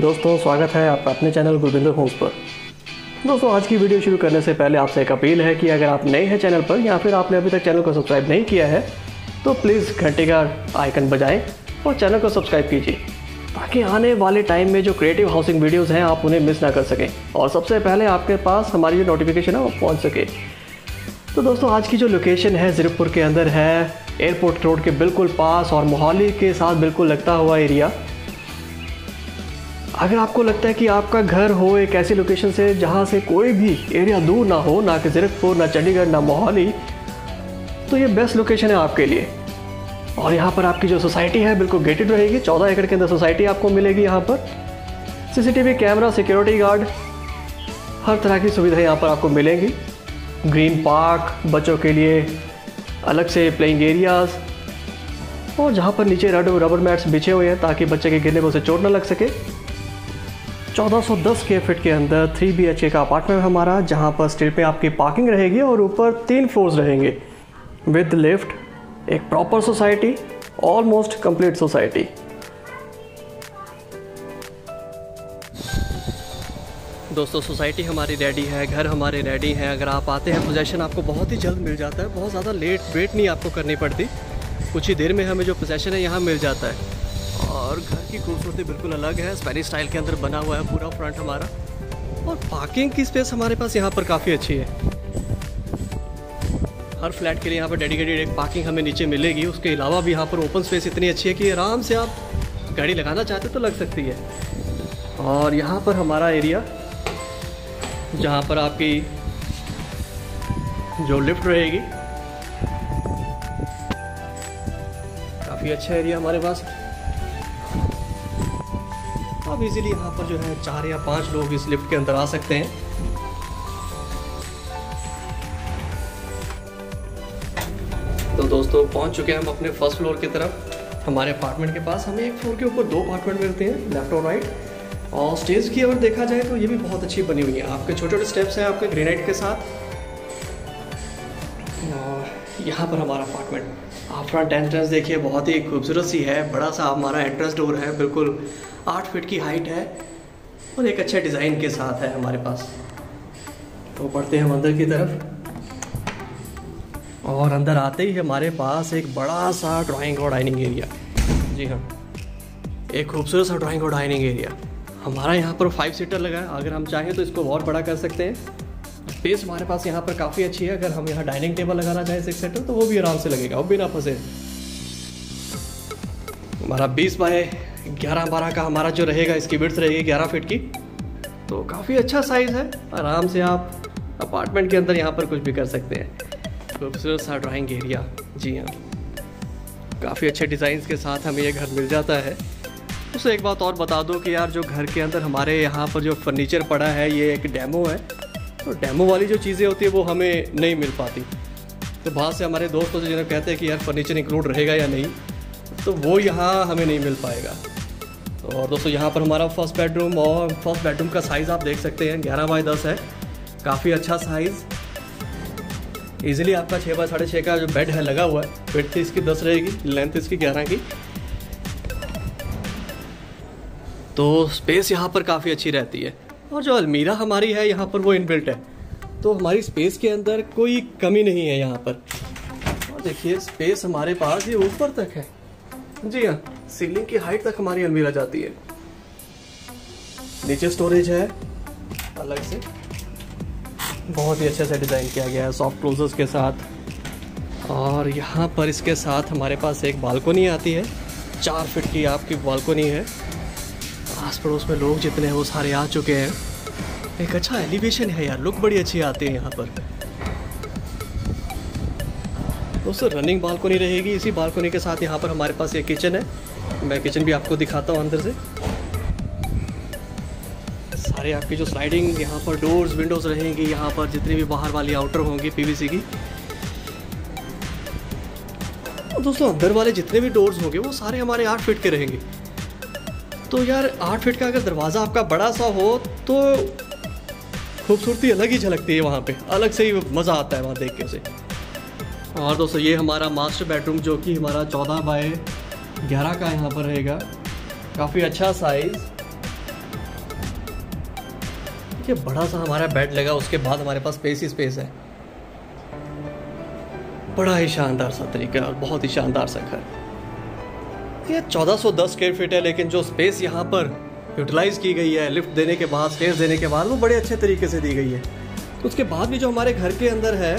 दोस्तों, स्वागत है आपका अपने चैनल गुरविंदर होम्स पर। दोस्तों, आज की वीडियो शुरू करने से पहले आपसे एक अपील है कि अगर आप नए हैं चैनल पर या फिर आपने अभी तक चैनल को सब्सक्राइब नहीं किया है तो प्लीज़ घंटे का आइकन बजाएँ और चैनल को सब्सक्राइब कीजिए, ताकि आने वाले टाइम में जो क्रिएटिव हाउसिंग वीडियोज़ हैं, आप उन्हें मिस ना कर सकें। और सबसे पहले आपके पास हमारी जो नोटिफिकेशन है, वो पहुँच सके। तो दोस्तों, आज की जो लोकेशन है ज़िरकपुर के अंदर है एयरपोर्ट रोड के बिल्कुल पास और मोहाली के साथ बिल्कुल लगता हुआ एरिया अगर आपको लगता है कि आपका घर हो एक ऐसी लोकेशन से जहाँ से कोई भी एरिया दूर ना हो, ना कि ज़िरकपुर ना चंडीगढ़, ना मोहाली तो ये बेस्ट लोकेशन है आपके लिए। और यहाँ पर आपकी जो सोसाइटी है बिल्कुल गेटेड रहेगी। चौदह एकड़ के अंदर सोसाइटी आपको मिलेगी यहाँ पर। सीसीटीवी कैमरा सिक्योरिटी गार्ड हर तरह की सुविधा यहाँ पर आपको मिलेंगी। ग्रीन पार्क बच्चों के लिए अलग से प्लेइंग एरियाज़ और जहाँ पर नीचे रेड रबर मैट्स बिछे हुए हैं ताकि बच्चे के गिरने पर उसे चोट ना लग सके। 1410 के फिट के अंदर थ्री बी का अपार्टमेंट है हमारा, जहाँ पर स्ट्रीट पे आपकी पार्किंग रहेगी और ऊपर तीन फ्लोर्स रहेंगे। विद लिफ्ट एक proper society almost complete society दोस्तों सोसाइटी हमारी रेडी है, घर हमारे रेडी हैं। अगर आप आते हैं पोजेशन आपको बहुत ही जल्द मिल जाता है। बहुत ज़्यादा लेट वेट नहीं आपको करनी पड़ती। कुछ ही देर में हमें जो पोजेशन है, यहाँ मिल जाता है। और घर की खूबसूरती बिल्कुल अलग है। स्पेनिश स्टाइल के अंदर बना हुआ है पूरा फ्रंट हमारा। और पार्किंग की स्पेस हमारे पास यहाँ पर काफ़ी अच्छी है। हर फ्लैट के लिए यहाँ पर डेडिकेटेड एक पार्किंग हमें नीचे मिलेगी। उसके अलावा भी यहाँ पर ओपन स्पेस इतनी अच्छी है कि आराम से आप गाड़ी लगाना चाहते तो लग सकती है। और यहाँ पर हमारा एरिया जहाँ पर आपकी जो लिफ्ट रहेगी, काफ़ी अच्छा एरिया हमारे पास। आप इजीली यहाँ पर जो है चार या पाँच लोग इस लिफ्ट के अंदर आ सकते हैं। तो दोस्तों, पहुँच चुके हैं हम अपने फ़र्स्ट फ्लोर की तरफ़। हमारे अपार्टमेंट के पास हमें एक फ्लोर के ऊपर दो अपार्टमेंट मिलते हैं लेफ़्ट और राइट और स्टेज की अगर देखा जाए तो ये भी बहुत अच्छी बनी हुई है। आपके छोटे छोटे स्टेप्स हैं आपके ग्रेनाइट के साथ। और यहाँ पर हमारा अपार्टमेंट आप फ्रंट एंट्रेंस देखिए, बहुत ही खूबसूरत सी है, बड़ा सा हमारा एंट्रेंस डोर है, बिल्कुल आठ फीट की हाइट है और एक अच्छे डिज़ाइन के साथ है हमारे पास। तो पढ़ते हैं अंदर की तरफ़। और अंदर आते ही हमारे पास एक बड़ा सा ड्राइंग और डाइनिंग एरिया जी हाँ एक खूबसूरत सा ड्राइंग और डाइनिंग एरिया हमारा यहाँ पर फाइव सीटर लगा है, अगर हम चाहें तो इसको और बड़ा कर सकते हैं। स्पेस हमारे पास यहाँ पर काफ़ी अच्छी है। अगर हम यहाँ डाइनिंग टेबल लगाना चाहें सिक्स सेटर तो वो भी आराम से लगेगा, वो बिना फंसे हमारा बीस बाय ग्यारह बारह का हमारा जो रहेगा, इसकी विड्थ रहेगी ग्यारह फीट की। तो काफ़ी अच्छा साइज़ है। आराम से आप अपार्टमेंट के अंदर यहाँ पर कुछ भी कर सकते हैं। खूबसूरत सा ड्राइंग एरिया जी हाँ। काफ़ी अच्छे डिज़ाइन के साथ हमें ये घर मिल जाता है। उससे एक बात और बता दो कि यार, जो घर के अंदर हमारे यहाँ पर जो फर्नीचर पड़ा है, ये एक डेमो है। तो डेमो वाली जो चीज़ें होती है, वो हमें नहीं मिल पाती। तो बाहर से हमारे दोस्त होते जिन्हें कहते हैं कि यार फर्नीचर इंक्लूड रहेगा या नहीं तो वो यहाँ हमें नहीं मिल पाएगा। तो और दोस्तों, यहाँ पर हमारा फ़र्स्ट बेडरूम और फ़र्स्ट बेडरूम का साइज़ आप देख सकते हैं, ग्यारह बाई दस है। काफ़ी अच्छा साइज़ ईजिली आपका छः बाय साढ़े छः का जो बेड है, लगा हुआ है। थी इसकी दस रहेगी लेंथ इसकी ग्यारह की। तो स्पेस यहाँ पर काफ़ी अच्छी रहती है। और जो अलमीरा हमारी है, यहाँ पर वो इनबिल्ट है। तो हमारी स्पेस के अंदर कोई कमी नहीं है यहाँ पर। और देखिए स्पेस हमारे पास ये ऊपर तक है। जी हाँ सीलिंग की हाइट तक हमारी अलमीरा जाती है। नीचे स्टोरेज है, अलग से। बहुत ही अच्छे से डिज़ाइन किया गया है सॉफ्ट क्लोजर्स के साथ। और यहाँ पर इसके साथ हमारे पास एक बालकोनी आती है। चार फिट की आपकी बालकोनी है। आस पड़ोस में लोग जितने हैं, वो सारे आ चुके हैं। एक अच्छा एलिवेशन है यार, लुक बड़ी अच्छी आती है यहाँ पर। दोस्तों रनिंग बालकोनी रहेगी, इसी बालकोनी के साथ यहाँ पर हमारे पास ये किचन है। मैं किचन भी आपको दिखाता हूँ अंदर से। सारे आपकी जो स्लाइडिंग यहाँ पर डोर्स विंडोज़ रहेंगी, यहाँ पर जितनी भी बाहर वाली आउटर होंगी पीवीसी की। और दोस्तों, अंदर वाले जितने भी डोर्स होंगे, वो सारे हमारे आठ फीट के रहेंगे। तो यार, आठ फीट का अगर दरवाज़ा आपका बड़ा सा हो तो खूबसूरती अलग ही झलकती है वहाँ पे। अलग से ही मज़ा आता है वहाँ देख के उसे। और दोस्तों, ये हमारा मास्टर बेडरूम जो कि हमारा चौदह बाय ग्यारह का यहाँ पर रहेगा। काफ़ी अच्छा साइज़ देखिए, बड़ा सा हमारा बेड लगा, उसके बाद हमारे पास स्पेस ही स्पेस है। बड़ा ही शानदार सा तरीका और बहुत ही शानदार सा घर। ये 1410 स्क्वायर फीट है, लेकिन जो स्पेस यहाँ पर यूटिलाइज की गई है लिफ्ट देने के बाद स्टेज देने के बाद, वो बड़े अच्छे तरीके से दी गई है। तो उसके बाद भी जो हमारे घर के अंदर है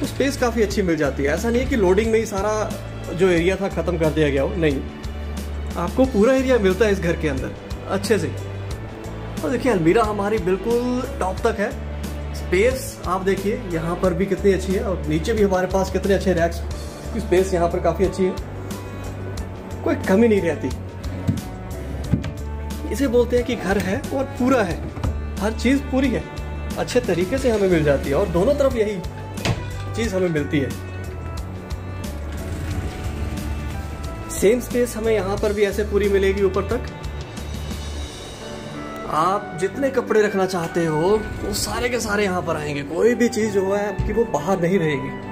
तो स्पेस काफ़ी अच्छी मिल जाती है। ऐसा नहीं है कि लोडिंग में ही सारा जो एरिया था ख़त्म कर दिया गया हो, नहीं। आपको पूरा एरिया मिलता है इस घर के अंदर, अच्छे से। और देखिए, अलमीरा हमारी बिल्कुल टॉप तक है। स्पेस आप देखिए, यहाँ पर भी कितनी अच्छी है, और नीचे भी हमारे पास कितने अच्छे रैक्स स्पेस यहाँ पर काफ़ी अच्छी है। कोई कमी नहीं रहती। इसे बोलते हैं कि घर है और पूरा है। हर चीज़ पूरी है। अच्छे तरीके से हमें मिल जाती है और दोनों तरफ़ यही चीज़ हमें मिलती है। सेम स्पेस हमें यहाँ पर भी ऐसे पूरी मिलेगी ऊपर तक। आप जितने कपड़े रखना चाहते हो, वो सारे के सारे यहाँ पर आएँगे। कोई भी चीज़ जो है आपकी वो बाहर नहीं रहेगी।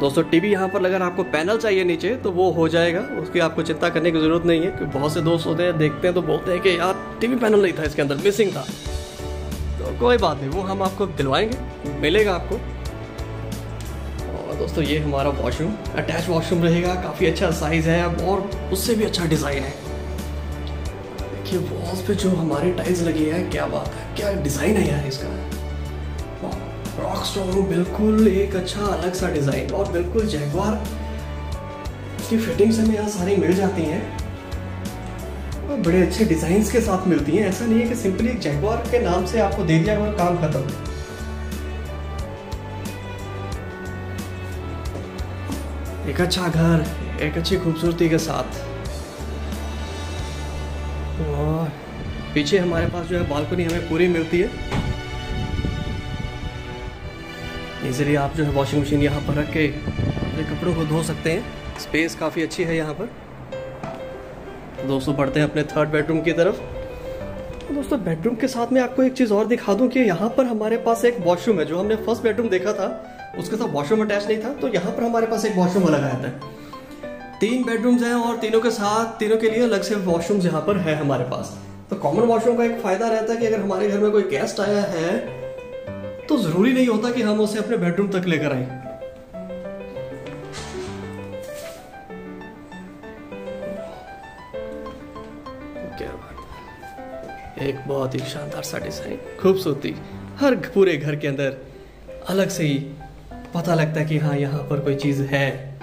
दोस्तों, टीवी यहाँ पर अगर आपको पैनल चाहिए नीचे तो वो हो जाएगा। उसकी आपको चिंता करने की ज़रूरत नहीं है, क्योंकि बहुत से दोस्त होते हैं, देखते हैं तो बोलते हैं कि, यार, टीवी पैनल नहीं था इसके अंदर मिसिंग था। तो कोई बात नहीं, वो हम आपको दिलवाएँगे, मिलेगा आपको। और दोस्तों, ये हमारा वॉशरूम अटैच वॉशरूम रहेगा, काफ़ी अच्छा साइज़ है, और उससे भी अच्छा डिज़ाइन है। देखिए वॉल्स पे जो हमारे टाइल्स लगी है, क्या बात है, क्या डिज़ाइन है यार इसका। रॉक स्टोन बिल्कुल एक अच्छा अलग सा डिज़ाइन और बिल्कुल जैगवार की फिटिंग्स हमें यहाँ सारी मिल जाती हैं। और बड़े अच्छे डिज़ाइन के साथ मिलती हैं। ऐसा नहीं है कि सिंपली एक जैगवार के नाम से आपको दे दिया और काम खत्म। एक अच्छा घर, एक अच्छी खूबसूरती के साथ। और पीछे हमारे पास जो है बालकनी हमें पूरी मिलती है। इजीली आप जो है वॉशिंग मशीन यहाँ पर रख के अपने कपड़ों को धो सकते हैं। स्पेस काफ़ी अच्छी है यहाँ पर। दोस्तों, बढ़ते हैं अपने थर्ड बेडरूम की तरफ़। दोस्तों बेडरूम के साथ में आपको एक चीज़ और दिखा दूँ कि यहाँ पर हमारे पास एक वॉशरूम है। जो हमने फ़र्स्ट बेडरूम देखा था, उसके साथ वॉशरूम अटैच नहीं था तो यहाँ पर हमारे पास एक वॉशरूम अलग आया था तीन बेडरूम्स हैं और तीनों के साथ, तीनों के लिए अलग से वॉशरूम यहाँ पर है हमारे पास। तो कॉमन वॉशरूम का एक फ़ायदा रहता है कि अगर हमारे घर में कोई गेस्ट आया है तो ज़रूरी नहीं होता कि हम उसे अपने बेडरूम तक लेकर आए। एक बहुत ही शानदार सा डिज़ाइन खूबसूरती, हर पूरे घर के अंदर अलग से ही पता लगता है कि हाँ यहाँ पर कोई चीज़ है।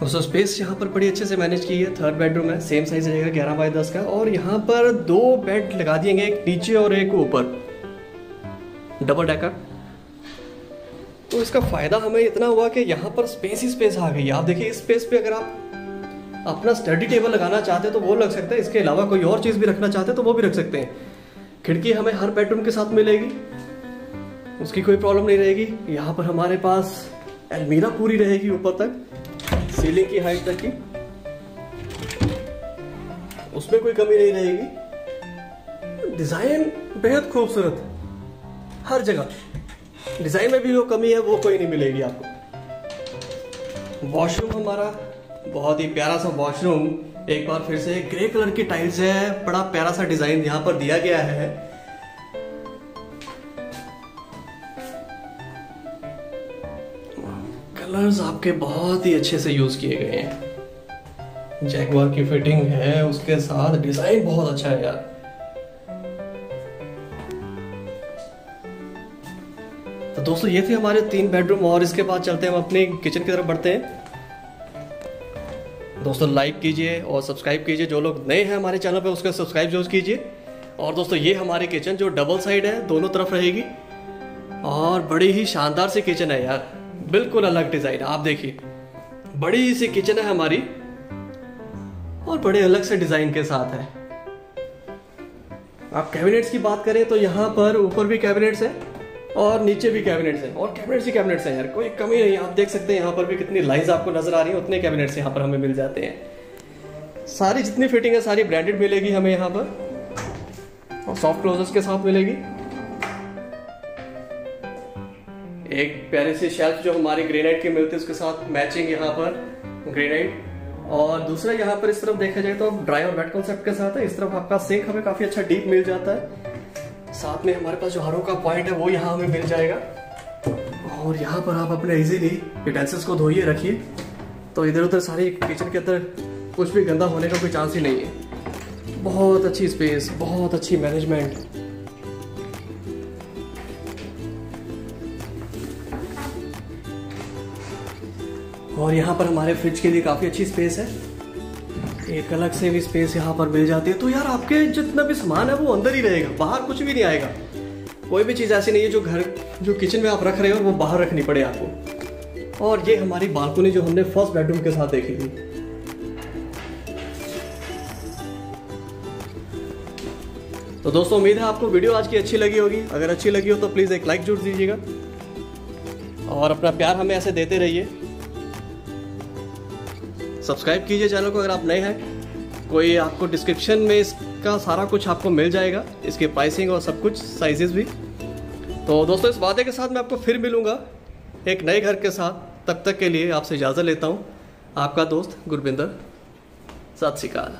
दोस्तों स्पेस यहाँ पर बड़ी अच्छे से मैनेज की है। थर्ड बेडरूम है सेम साइज़ रहेगा ग्यारह बाई दस का। और यहाँ पर दो बेड लगा दिए गए, एक नीचे और एक ऊपर। डबल डेकर तो इसका फ़ायदा हमें इतना हुआ कि यहाँ पर स्पेस ही स्पेस आ गई। आप देखिए, इस स्पेस पे अगर आप अपना स्टडी टेबल लगाना चाहते हैं तो वो लग सकता है। इसके अलावा कोई और चीज़ भी रखना चाहते हैं तो वो भी रख सकते हैं। खिड़की हमें हर बेडरूम के साथ मिलेगी। उसकी कोई प्रॉब्लम नहीं रहेगी। यहाँ पर हमारे पास अलमीरा पूरी रहेगी ऊपर तक। सीलिंग की हाइट तक की। उसमें कोई कमी नहीं रहेगी। डिज़ाइन बेहद खूबसूरत हर जगह। डिज़ाइन में भी जो कमी है, वो कोई नहीं मिलेगी आपको। वॉशरूम हमारा बहुत ही प्यारा सा वॉशरूम एक बार फिर से ग्रे कलर की टाइल्स है। बड़ा प्यारा सा डिज़ाइन यहाँ पर दिया गया है। कलर्स आपके बहुत ही अच्छे से यूज़ किए गए हैं। जैगवार की फिटिंग है, उसके साथ डिज़ाइन बहुत अच्छा है यार। तो दोस्तों, ये थे हमारे तीन बेडरूम और इसके बाद चलते हैं हम अपने किचन की तरफ़ बढ़ते हैं। दोस्तों लाइक कीजिए और सब्सक्राइब कीजिए। जो लोग नए हैं हमारे चैनल पे, उसका सब्सक्राइब ज़रूर कीजिए। और दोस्तों, ये हमारी किचन जो डबल साइड है, दोनों तरफ़ रहेगी। और बड़ी ही शानदार सी किचन है यार। बिल्कुल अलग डिज़ाइन आप देखिए, बड़ी सी किचन है हमारी और बड़े अलग से डिज़ाइन के साथ है। आप कैबिनेट्स की बात करें तो यहाँ पर ऊपर भी कैबिनेट्स है और नीचे भी कैबिनेट्स हैं। और कैबिनेट्स ही कैबिनेट्स हैं यार, कोई कमी नहीं। आप देख सकते हैं यहाँ पर भी कितनी लाइन्स आपको नज़र आ रही है, उतने कैबिनेट्स यहाँ पर हमें मिल जाते हैं। सारी जितनी फिटिंग है, सारी ब्रांडेड मिलेगी हमें यहाँ पर और सॉफ्ट क्लोजर्स के साथ मिलेगी। एक प्यारे सी शेल्फ जो हमारी ग्रेनाइट की मिलती है, उसके साथ मैचिंग यहाँ पर ग्रेनाइट। और दूसरा यहाँ पर इस तरफ़ देखा जाए तो ड्राई और वेट कॉन्सेप्ट के साथ है। इस तरफ़ आपका सिंक हमें काफ़ी अच्छा डीप मिल जाता है। साथ में हमारे पास जो हरों का पॉइंट है, वो यहाँ हमें मिल जाएगा। और यहाँ पर आप अपने इजीली यूटेंसिल्स को धोइए, रखिए। तो इधर उधर सारी किचन के अंदर कुछ भी गंदा होने का कोई चांस ही नहीं है। बहुत अच्छी स्पेस बहुत अच्छी मैनेजमेंट और यहाँ पर हमारे फ्रिज के लिए काफ़ी अच्छी स्पेस है। एक अलग से भी स्पेस यहाँ पर मिल जाती है। तो यार आपके जितना भी सामान है वो अंदर ही रहेगा, बाहर कुछ भी नहीं आएगा। कोई भी चीज़ ऐसी नहीं है जो घर, जो किचन में आप रख रहे हो वो बाहर रखनी पड़े आपको। और ये हमारी बालकनी जो हमने फ़र्स्ट बेडरूम के साथ देखी थी। तो दोस्तों, उम्मीद है आपको वीडियो आज की अच्छी लगी होगी। अगर अच्छी लगी हो तो प्लीज़ एक लाइक ज़रूर दीजिएगा। और अपना प्यार हमें ऐसे देते रहिए। सब्सक्राइब कीजिए चैनल को अगर आप नए हैं। कोई आपको डिस्क्रिप्शन में इसका सारा कुछ आपको मिल जाएगा। इसके प्राइसिंग और सब कुछ साइजेस भी। तो दोस्तों, इस वादे के साथ मैं आपको फिर मिलूँगा एक नए घर के साथ। तब तक के लिए आपसे इजाज़त लेता हूँ। आपका दोस्त गुरविंदर सत श्रीकाल